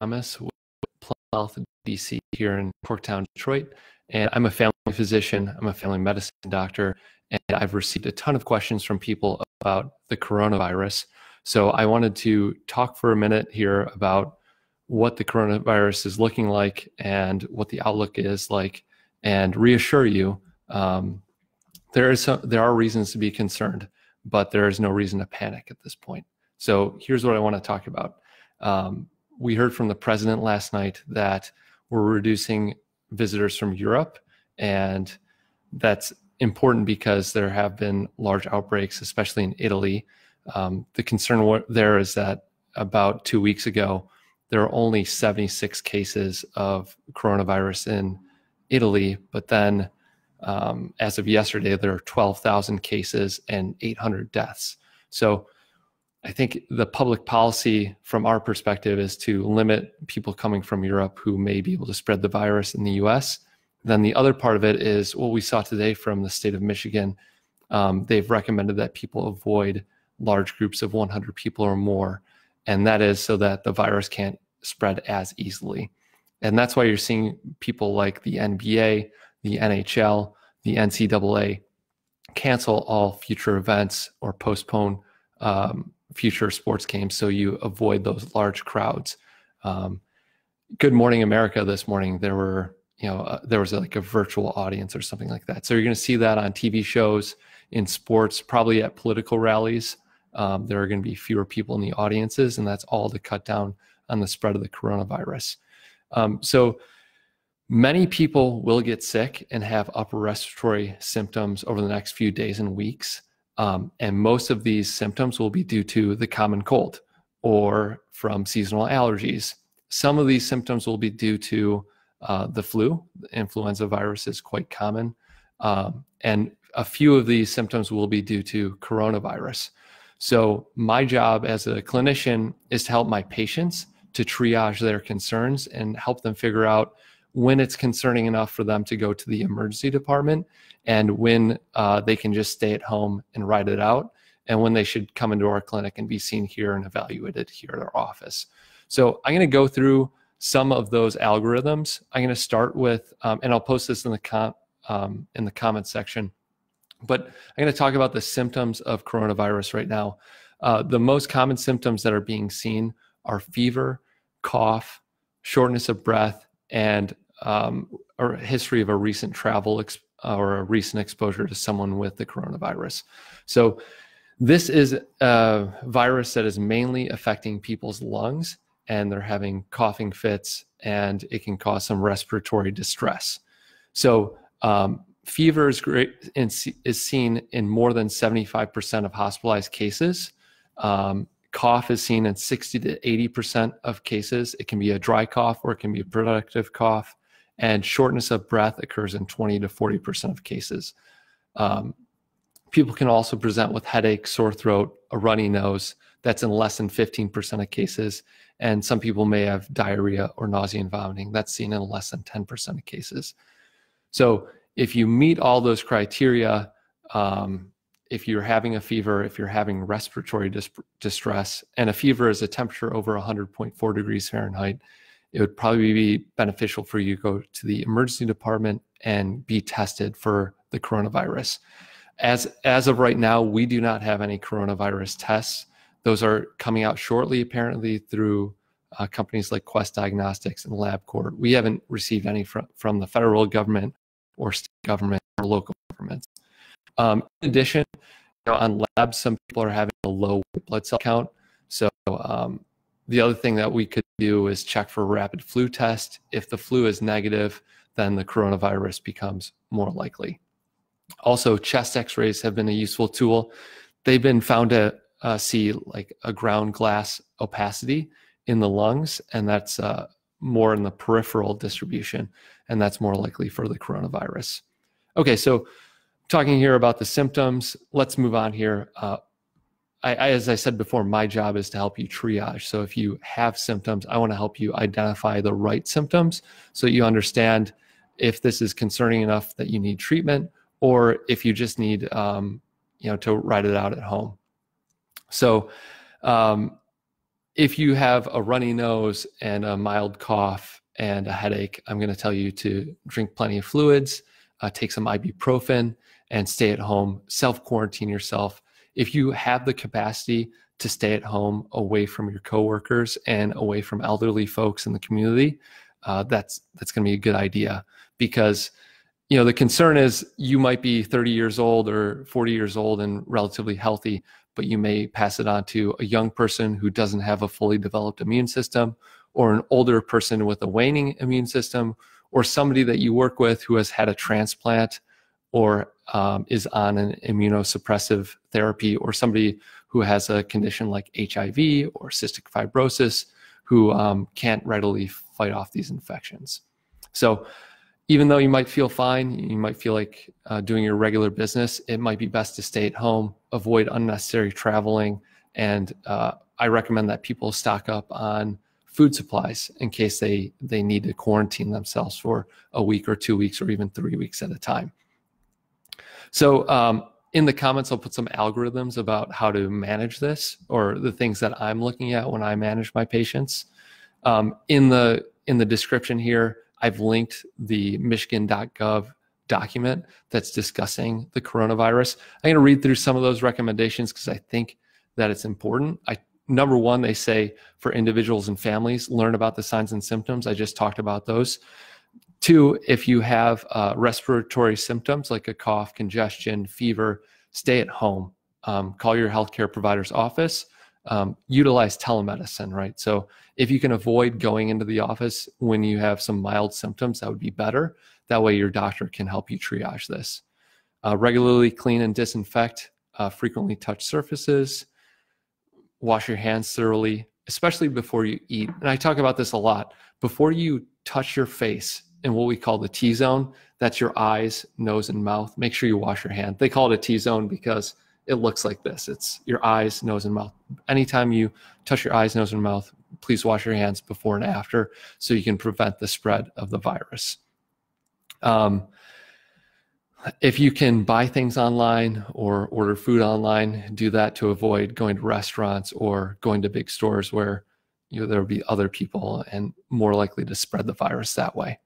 Thomas with Health DPC here in Corktown, Detroit. And I'm a family physician, I'm a family medicine doctor, and I've received a ton of questions from people about the coronavirus. So I wanted to talk for a minute here about what the coronavirus is looking like and what the outlook is like, and reassure you um, there is some, there are reasons to be concerned, but there is no reason to panic at this point. So here's what I want to talk about. Um, we heard from the president last night that we're reducing visitors from Europe, and that's important because there have been large outbreaks, especially in Italy. Um, the concern there is that about two weeks ago, there are only 76 cases of coronavirus in Italy, but then um, as of yesterday, there are 12,000 cases and 800 deaths. So I think the public policy from our perspective is to limit people coming from Europe who may be able to spread the virus in the US. Then the other part of it is what we saw today from the state of Michigan. Um, they've recommended that people avoid large groups of 100 people or more. And that is so that the virus can't spread as easily. And that's why you're seeing people like the NBA, the NHL, the NCAA cancel all future events or postpone um, future sports games so you avoid those large crowds. Um, Good Morning America this morning, there were, you know, uh, there was like a virtual audience or something like that. So you're going to see that on TV shows, in sports, probably at political rallies. Um, there are going to be fewer people in the audiences, and that's all to cut down on the spread of the coronavirus. Um, so many people will get sick and have upper respiratory symptoms over the next few days and weeks. Um, and most of these symptoms will be due to the common cold or from seasonal allergies. Some of these symptoms will be due to uh, the flu. The influenza virus is quite common. Um, and a few of these symptoms will be due to coronavirus. So, my job as a clinician is to help my patients to triage their concerns and help them figure out when it's concerning enough for them to go to the emergency department and when uh, they can just stay at home and ride it out and when they should come into our clinic and be seen here and evaluated here at our office. So i'm going to go through some of those algorithms. I'm going to start with um, and i'll post this in the com- um, in the comment section but i'm going to talk about the symptoms of coronavirus right now. Uh, the most common symptoms that are being seen are fever cough shortness of breath and um, a history of a recent travel ex- or a recent exposure to someone with the coronavirus. So, this is a virus that is mainly affecting people's lungs, and they're having coughing fits, and it can cause some respiratory distress. So, um, fever is great is seen in more than 75% of hospitalized cases. Um, cough is seen in 60 to 80% of cases. It can be a dry cough or it can be a productive cough and shortness of breath occurs in 20 to 40% of cases. Um, people can also present with headache, sore throat, a runny nose. That's in less than 15% of cases. And some people may have diarrhea or nausea and vomiting. That's seen in less than 10% of cases. So if you meet all those criteria, um, if you're having a fever, if you're having respiratory dis- distress, and a fever is a temperature over 100.4 degrees Fahrenheit, it would probably be beneficial for you to go to the emergency department and be tested for the coronavirus. As as of right now, we do not have any coronavirus tests. Those are coming out shortly, apparently through uh, companies like Quest Diagnostics and LabCorp. We haven't received any from from the federal government or state government or local governments. Um, in addition, you know, on labs, some people are having a low blood cell count. So um, the other thing that we could do is check for a rapid flu test. If the flu is negative, then the coronavirus becomes more likely. Also, chest x rays have been a useful tool. They've been found to uh, see like a ground glass opacity in the lungs, and that's uh, more in the peripheral distribution, and that's more likely for the coronavirus. Okay, so talking here about the symptoms, let's move on here. Uh, I, I, as I said before, my job is to help you triage. So if you have symptoms, I want to help you identify the right symptoms so you understand if this is concerning enough that you need treatment or if you just need, um, you know, to write it out at home. So, um, if you have a runny nose and a mild cough and a headache, I'm going to tell you to drink plenty of fluids, uh, take some ibuprofen, and stay at home. Self quarantine yourself. If you have the capacity to stay at home away from your coworkers and away from elderly folks in the community, uh, that's that's going to be a good idea. Because you know the concern is you might be 30 years old or 40 years old and relatively healthy but you may pass it on to a young person who doesn't have a fully developed immune system or an older person with a waning immune system or somebody that you work with who has had a transplant or um, is on an immunosuppressive therapy or somebody who has a condition like hiv or cystic fibrosis who um, can't readily fight off these infections so even though you might feel fine, you might feel like uh, doing your regular business, it might be best to stay at home, avoid unnecessary traveling. And uh, I recommend that people stock up on food supplies in case they, they need to quarantine themselves for a week or two weeks or even three weeks at a time. So, um, in the comments, I'll put some algorithms about how to manage this or the things that I'm looking at when I manage my patients. Um, in the in the description here, I've linked the Michigan.gov document that's discussing the coronavirus. I'm going to read through some of those recommendations because I think that it's important. I number one, they say for individuals and families, learn about the signs and symptoms. I just talked about those. Two, if you have uh, respiratory symptoms like a cough, congestion, fever, stay at home. Um, call your healthcare provider's office um, utilize telemedicine, right? So if you can avoid going into the office when you have some mild symptoms, that would be better. That way, your doctor can help you triage this. Uh, regularly clean and disinfect, uh, frequently touch surfaces, wash your hands thoroughly, especially before you eat. And I talk about this a lot. Before you touch your face in what we call the T zone, that's your eyes, nose, and mouth, make sure you wash your hand. They call it a T zone because it looks like this. It's your eyes, nose, and mouth. Anytime you touch your eyes, nose, and mouth, please wash your hands before and after so you can prevent the spread of the virus. Um, if you can buy things online or order food online, do that to avoid going to restaurants or going to big stores where you know, there will be other people and more likely to spread the virus that way.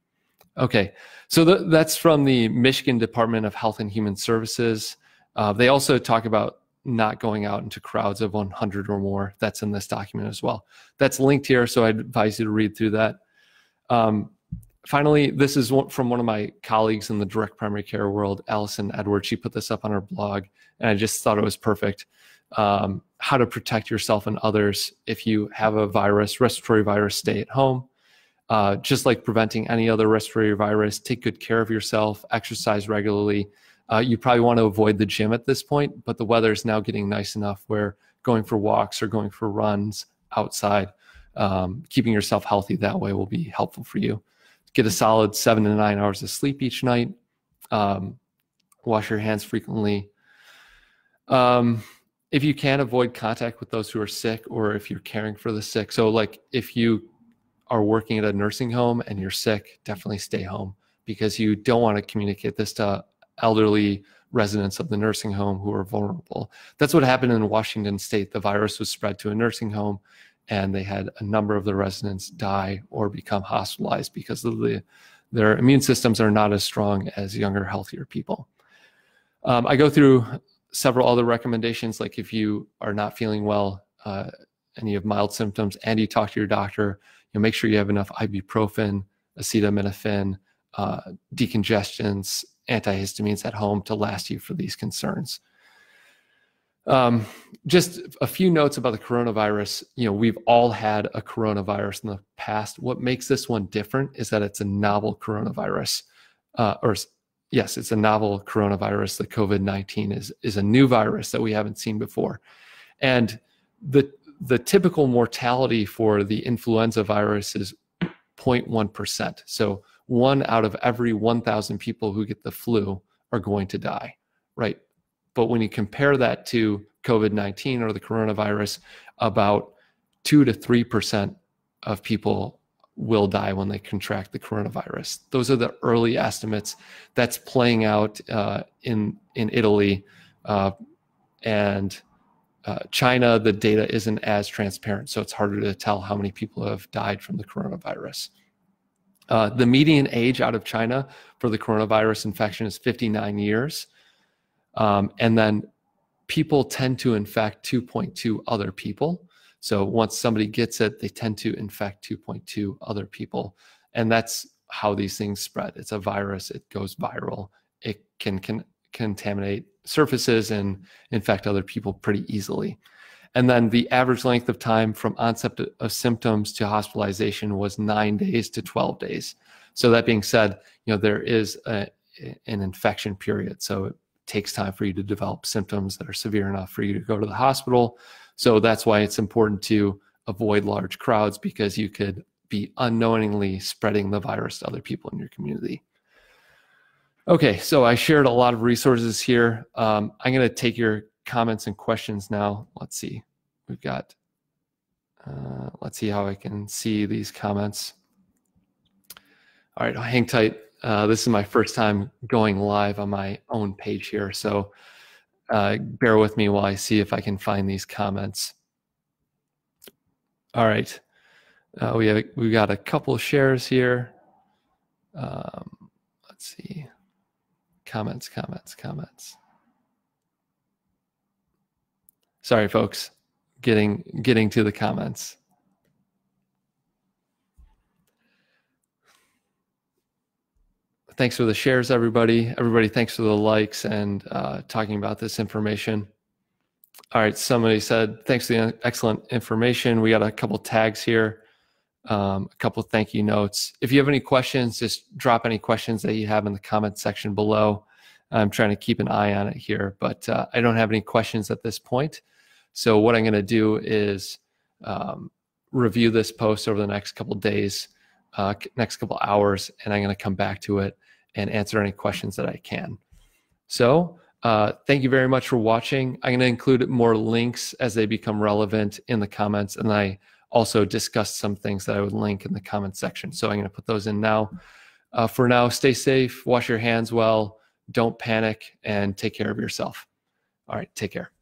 Okay, so that's from the Michigan Department of Health and Human Services. Uh, they also talk about not going out into crowds of 100 or more. That's in this document as well. That's linked here, so I advise you to read through that. Um, finally, this is from one of my colleagues in the direct primary care world, Allison Edwards. She put this up on her blog, and I just thought it was perfect. Um, how to protect yourself and others if you have a virus, respiratory virus, stay at home. Uh, just like preventing any other respiratory virus, take good care of yourself, exercise regularly, uh, you probably want to avoid the gym at this point, but the weather is now getting nice enough where going for walks or going for runs outside, um, keeping yourself healthy that way will be helpful for you. Get a solid seven to nine hours of sleep each night. Um, wash your hands frequently. Um, if you can avoid contact with those who are sick or if you're caring for the sick. So, like if you are working at a nursing home and you're sick, definitely stay home because you don't want to communicate this to elderly residents of the nursing home who are vulnerable. That's what happened in Washington state. The virus was spread to a nursing home and they had a number of the residents die or become hospitalized because of the their immune systems are not as strong as younger, healthier people. Um, I go through several other recommendations, like if you are not feeling well uh, and you have mild symptoms and you talk to your doctor, you know, make sure you have enough ibuprofen, acetaminophen, uh, decongestants, antihistamines at home to last you for these concerns. Um, just a few notes about the coronavirus. You know, we've all had a coronavirus in the past. What makes this one different is that it's a novel coronavirus, uh, or yes, it's a novel coronavirus. The COVID nineteen is is a new virus that we haven't seen before, and the the typical mortality for the influenza virus is 0.1 percent. So one out of every 1,000 people who get the flu are going to die, right? But when you compare that to COVID 19 or the coronavirus, about 2 to 3% of people will die when they contract the coronavirus. Those are the early estimates. That's playing out uh, in, in Italy. Uh, and uh, China, the data isn't as transparent, so it's harder to tell how many people have died from the coronavirus. Uh, the median age out of China for the coronavirus infection is 59 years. Um, and then people tend to infect 2.2 other people. So once somebody gets it, they tend to infect 2.2 other people. And that's how these things spread. It's a virus, it goes viral, it can, can contaminate surfaces and infect other people pretty easily. And then the average length of time from onset of symptoms to hospitalization was nine days to 12 days. So that being said, you know, there is a, an infection period. So it takes time for you to develop symptoms that are severe enough for you to go to the hospital. So that's why it's important to avoid large crowds because you could be unknowingly spreading the virus to other people in your community. Okay, so I shared a lot of resources here. Um, I'm going to take your comments and questions now. Let's see. We've got, uh, let's see how I can see these comments. All right, hang tight. Uh, this is my first time going live on my own page here. So uh, bear with me while I see if I can find these comments. All right. Uh, we have we got a couple shares here. Um, let's see. Comments, comments, comments. Sorry, folks, getting getting to the comments. Thanks for the shares, everybody. Everybody, thanks for the likes and uh, talking about this information. All right, somebody said, thanks for the excellent information. We got a couple tags here, um, a couple thank you notes. If you have any questions, just drop any questions that you have in the comment section below. I'm trying to keep an eye on it here, but uh, I don't have any questions at this point. So what I'm going to do is um, review this post over the next couple days, uh, next couple hours, and I'm going to come back to it and answer any questions that I can. So uh, thank you very much for watching. I'm going to include more links as they become relevant in the comments, and I also discussed some things that I would link in the comment section. So I'm going to put those in now. Uh, for now, stay safe, wash your hands well, don't panic, and take care of yourself. All right, take care.